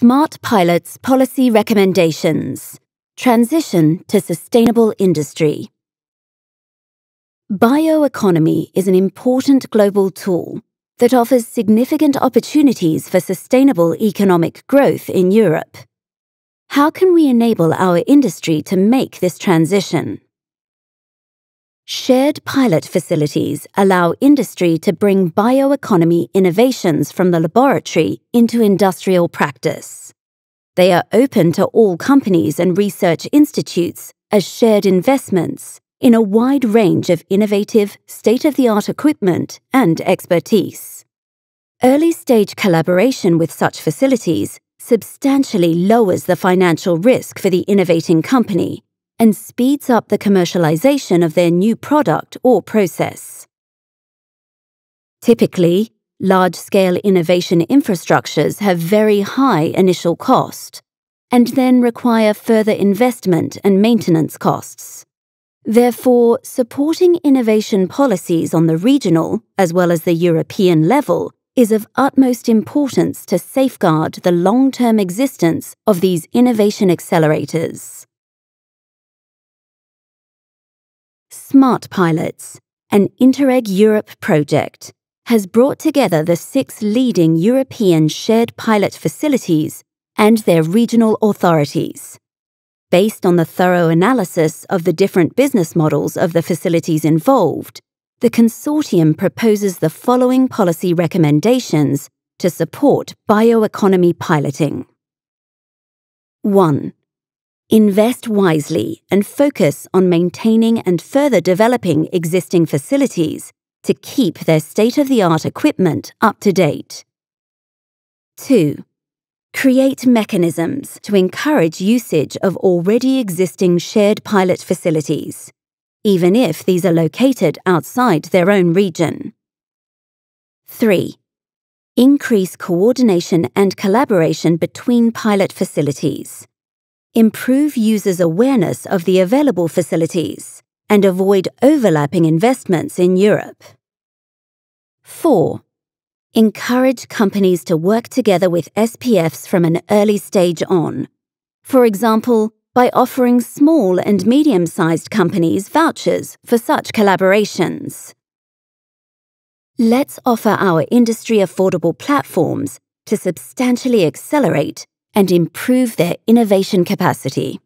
Smart Pilots Policy Recommendations Transition to Sustainable Industry. Bioeconomy is an important global tool that offers significant opportunities for sustainable economic growth in Europe. How can we enable our industry to make this transition? Shared pilot facilities allow industry to bring bioeconomy innovations from the laboratory into industrial practice. They are open to all companies and research institutes as shared investments in a wide range of innovative, state of the art equipment and expertise. Early stage collaboration with such facilities substantially lowers the financial risk for the innovating company and speeds up the commercialization of their new product or process. Typically, large scale innovation infrastructures have very high initial cost and then require further investment and maintenance costs. Therefore, supporting innovation policies on the regional as well as the European level is of utmost importance to safeguard the long term existence of these innovation accelerators. Smart Pilots, an Interreg Europe project, has brought together the six leading European shared pilot facilities and their regional authorities. Based on the thorough analysis of the different business models of the facilities involved, the consortium proposes the following policy recommendations to support bioeconomy piloting. 1. Invest wisely and focus on maintaining and further developing existing facilities to keep their state of the art equipment up to date. 2. Create mechanisms to encourage usage of already existing shared pilot facilities, even if these are located outside their own region. 3. Increase coordination and collaboration between pilot facilities improve users' awareness of the available facilities, and avoid overlapping investments in Europe. 4. Encourage companies to work together with SPFs from an early stage on. For example, by offering small and medium sized companies vouchers for such collaborations. Let's offer our industry affordable platforms to substantially accelerate and improve their innovation capacity.